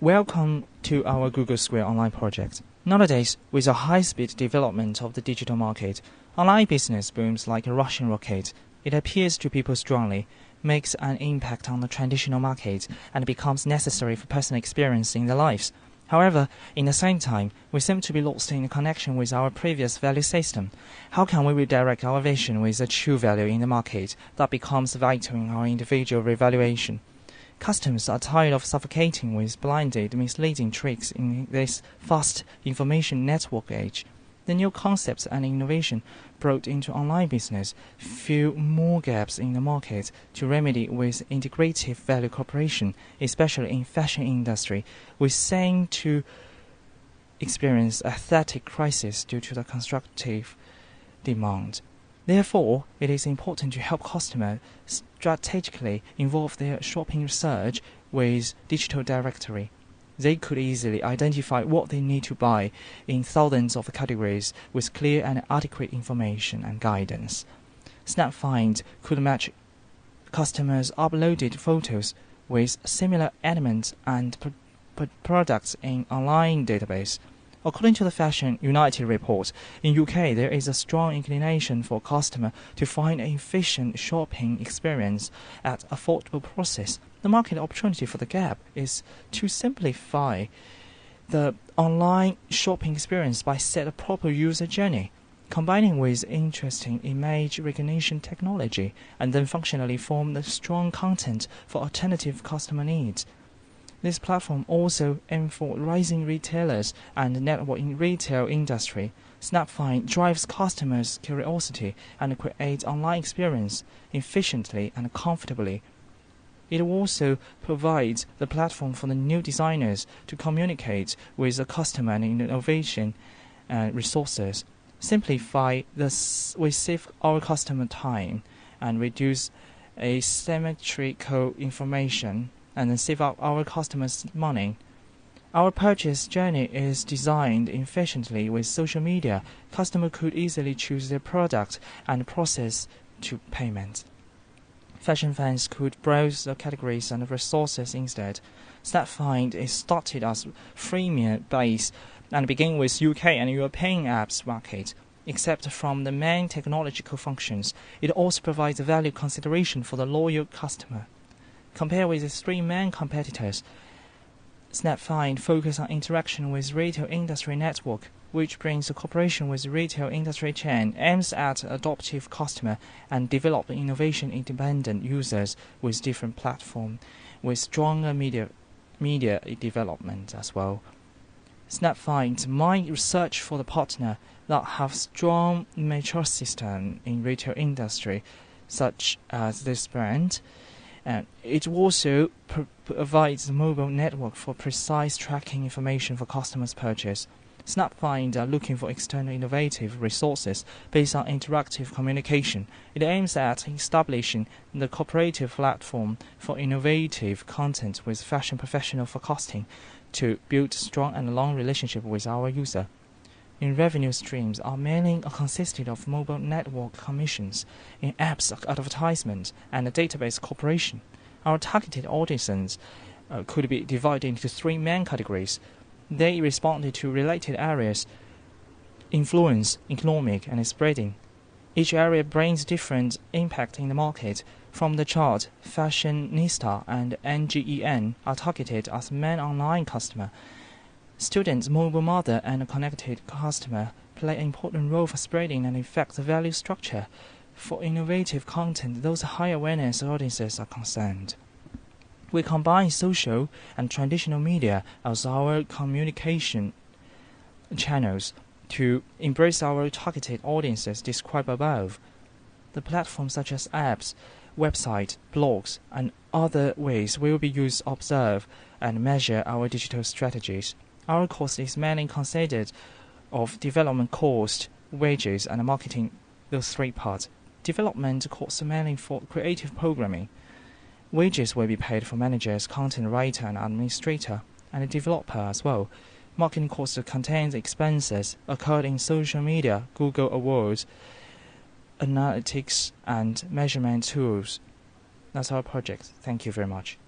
Welcome to our Google Square online project. Nowadays, with the high-speed development of the digital market, online business booms like a Russian rocket. It appeals to people strongly, makes an impact on the traditional market, and becomes necessary for personal experience in their lives. However, in the same time, we seem to be lost in connection with our previous value system. How can we redirect our vision with a true value in the market that becomes vital in our individual revaluation? Customers are tired of suffocating with blinded, misleading tricks in this fast information network age. The new concepts and innovation brought into online business fill more gaps in the market to remedy with integrative value cooperation, especially in fashion industry, we seem to experience aesthetic crisis due to the constructive demand. Therefore, it is important to help customers strategically involve their shopping research with digital directory. They could easily identify what they need to buy in thousands of categories with clear and adequate information and guidance. SnappFind could match customers' uploaded photos with similar elements and products in online database. According to the Fashion United report, in UK there is a strong inclination for customer to find an efficient shopping experience at affordable prices. The market opportunity for the Gap is to simplify the online shopping experience by set a proper user journey, combining with interesting image recognition technology, and then functionally form the strong content for alternative customer needs. This platform also aims for rising retailers and network in retail industry. SnappFind drives customers' curiosity and creates online experience efficiently and comfortably. It also provides the platform for the new designers to communicate with the customer and innovation uh, resources. Simplify this, we save our customer time and reduce asymmetrical information and save up our customers' money. Our purchase journey is designed efficiently with social media. Customer could easily choose their product and process to payment. Fashion fans could browse the categories and resources instead. SnappFind is started as freemium base and begin with UK and European apps market. Except from the main technological functions, it also provides value consideration for the loyal customer. Compared with its three main competitors, SnappFind focuses on interaction with retail industry network, which brings cooperation with retail industry chain, aims at adoptive customer, and develop innovation independent users with different platform, with stronger media media development as well. SnappFind might research for the partner that have strong mature system in retail industry, such as this brand. And it also provides a mobile network for precise tracking information for customers' purchase. SnappFind are looking for external innovative resources based on interactive communication. It aims at establishing the cooperative platform for innovative content with fashion professional forecasting to build strong and long relationship with our user in revenue streams are mainly consisted of mobile network commissions, in apps advertisement, and database cooperation. Our targeted audiences uh, could be divided into three main categories. They responded to related areas influence, economic, and spreading. Each area brings different impact in the market. From the chart, Fashionista and NGEN are targeted as main online customer Students, mobile mother, and connected customer play an important role for spreading and affect the value structure. For innovative content, those high awareness audiences are concerned. We combine social and traditional media as our communication channels to embrace our targeted audiences described above. The platforms such as apps, website, blogs, and other ways will be used to observe and measure our digital strategies. Our cost is mainly considered of development cost, wages, and marketing, those three parts. Development costs mainly for creative programming. Wages will be paid for managers, content writer, and administrator, and developer as well. Marketing costs contains expenses occurred in social media, Google AdWords, analytics, and measurement tools. That's our project. Thank you very much.